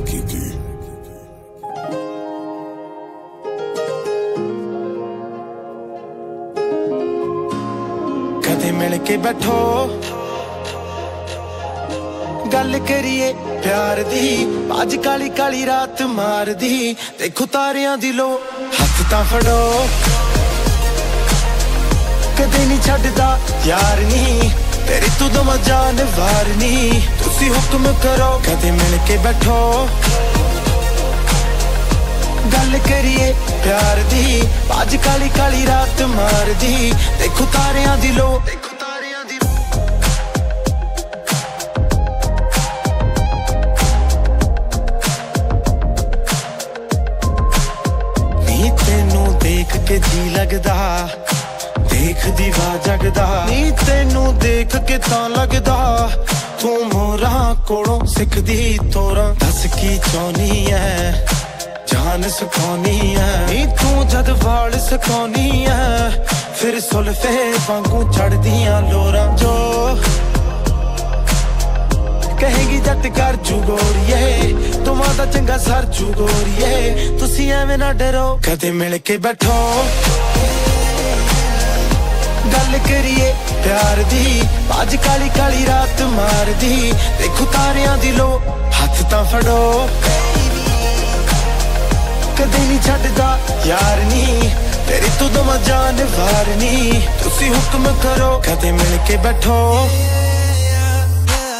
ਕੀਤੀ ਕਦੇ ਮਿਲ ਕੇ ਬੈਠੋ। ਗੱਲ ਕਰੀਏ ਪਿਆਰ ਦੀ। ਅੱਜ ਕਾਲੀ ਕਾਲੀ ਰਾਤ ਮਾਰਦੀ। ਦੇਖੋ ਤਾਰਿਆਂ ਦੀ ਲੋ, ਹੱਥ ਤਾਂ ਫੜੋ। ਕਦੇ ਨਹੀਂ ਛੱਡਦਾ ਯਾਰ ਨਹੀਂ ਤੇਰੀ ਤੂੰ ਦਮ ਜਾਨ ਵਾਰਨੀ। ਤੁਸੀਂ ਹੁਕਮ ਕਰੋ, ਕਦੇ ਮਿਲ ਕੇ ਬੈਠੋ। ਗੱਲ ਕਰੀਏ ਪਿਆਰ ਦੀ, ਅੱਜ ਕਾਲੀ ਕਾਲੀ ਰਾਤ ਮਾਰਦੀ। ਦੇਖੋ ਤਾਰਿਆਂ ਦੀ ਲੋ ਤੈਨੂੰ ਦੇਖ ਕੇ ਜੀ ਲੱਗਦਾ। ਦੇਖਦੀ ਵਾ ਜਗਦਾ। ਨੀ ਤੈਨੂੰ ਦੇਖ ਕੇ ਤਾਂ ਲੱਗਦਾ। ਤੂੰ ਮੋਰਾਂ ਕੋਲੋਂ ਸਿੱਖਦੀ ਤੋਰਾਂ। ਦੱਸ ਕੀ ਚਾਹਨੀ ਐ? ਜਾਨ ਸੁਖਾਉਣੀ ਐ। ਨੀ ਤੂੰ ਜਦ ਵਾਲ ਸੁਖਾਉਣੀ ਐ। ਫਿਰ ਸੁਲਫੇ ਵਾਂਗੂ ਚੜਦੀਆਂ ਲੋਰਾਂ ਜੋ ਕਹੇਗੀ ਜੱਟ ਕਰ ਜੁਗੋਰੀਏ ਤੁਮਾਂ ਦਾ ਚੰਗਾ ਸਰ ਜੂਗੋਰੀਏ ਤੁਸੀਂ ਐਵੇਂ ਨਾ ਡਰੋ, ਕਦੇ ਮਿਲ ਕੇ ਬੈਠੋ। ਪਿਆਰ ਦੀ ਅੱਜ ਕਾਲੀ ਕਾਲੀ ਰਾਤ ਮਾਰਦੀ ਦੇਖੋ ਤਾਰਿਆਂ ਦੀ ਲੋ ਹੱਥ ਤਾਂ ਫੜੋ ਕਦੇ ਨਹੀਂ ਛੱਡਦਾ ਯਾਰ ਨਹੀਂ ਤੇਰੀ ਤੂੰ ਦਮ ਜਾਨ ਵਾਰਨੀ ਤੁਸੀਂ ਹੁਕਮ ਕਰੋ ਕਦੇ ਮਿਲ ਕੇ ਬੈਠੋ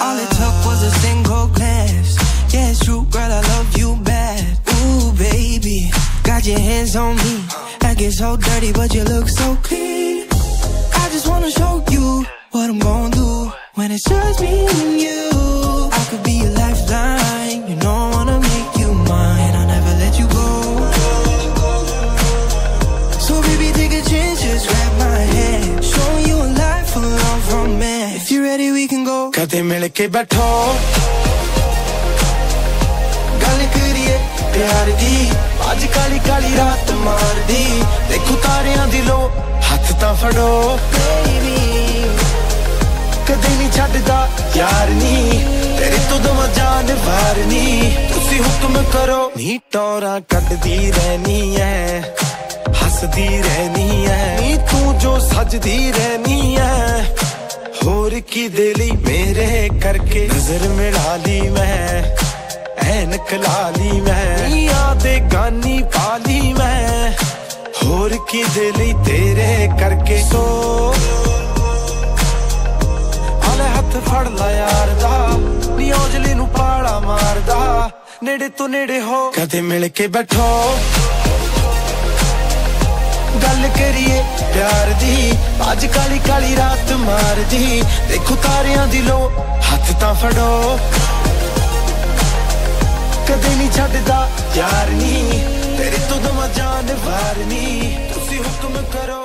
All it took was a single glance. Yeah, it's true, girl, I love you bad. Ooh, baby, got your hands on me. I get so dirty, but you look so clean. wanna show you what I'm gonna do when it's just me and you. I could be your lifeline, you know I wanna make you mine. I'll never let you go. So baby, take a chance, just grab my hand, show you a life full of romance. If you're ready, we can go. Kathe mele ke bato, गल करिए pyar di. ਅੱਜ ਕਾਲੀ ਕਾਲੀ ਰਾਤ ਮਾਰਦੀ। ਦੇਖੋ ਤਾਰਿਆਂ ਦੀ ਲੋ ਹੱਥ ਤਾਂ ਫੜੋ। ਕਦੇ ਨਹੀਂ ਛੱਡਦਾ ਯਾਰ ਨਹੀਂ ਤੇਰੀ ਤੂੰ ਦਮ ਜਾਨ ਵਾਰਨੀ ਤੁਸੀਂ ਹੁਕਮ ਕਰੋ ਨੀ ਟੋਰਾ ਕੱਢਦੀ ਰਹਿਨੀ ਐ। ਹੱਸਦੀ ਰਹਿਨੀ ਐ। ਨੀ ਤੂੰ ਜੋ ਸਜਦੀ ਰਹਿਨੀ ਐ। ਹੋਰ ਕੀ ਦੇ ਲਈ ਮੇਰੇ ਕਰਕੇ ਨਜ਼ਰ ਮਿਲਾ ਲਈ ਮੈਂ? ਐਨਕ ਲਾ ਲਈ ਮੈਂ। ਨੀਆਂ ਹੋਰ ਲਈ ਤੇਰੇ ਕਰਕੇ। ਸੋ ਆਲੇ ਹੱਥ ਫੜ ਲੈ ਯਾਰ ਦਾ, ਨੀ ਔਜਲੇ ਨੂੰ ਪਾਲਾ ਮਾਰਦਾ। ਨੇੜੇ ਤੋਂ ਨੇੜੇ ਹੋ, ਕਦੇ ਮਿਲ ਕੇ ਬੈਠੋ। ਗੱਲ ਕਰੀਏ ਪਿਆਰ ਦੀ, ਅੱਜ ਕਾਲੀ ਕਾਲੀ ਰਾਤ ਮਾਰਦੀ। ਦੇਖੋ ਤਾਰਿਆਂ ਦੀ ਲੋ, ਹੱਥ ਤਾਂ ਫੜੋ। ਕਦੇ ਨਹੀਂ ਛੱਡਦਾ ਯਾਰ ਨਹੀਂ ਤੇਰੇ ਤੂੰ ਦਮਾ ਜਾਨ ਵਾਰਨੀ ਤੁਸੀਂ ਹੁਕਮ ਕਰੋ